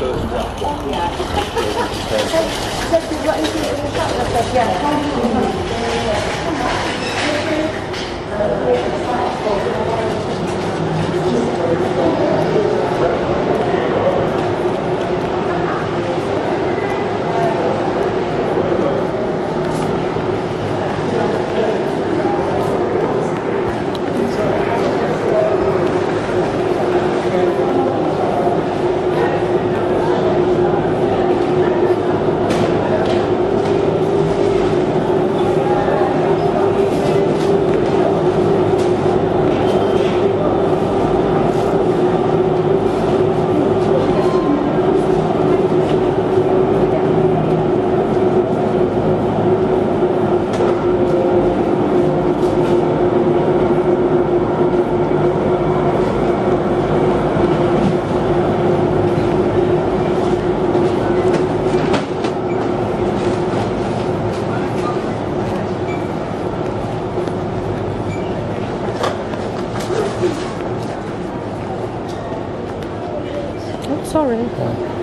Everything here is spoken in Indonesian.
Saya juga itu, saya biasa. sorry. Yeah.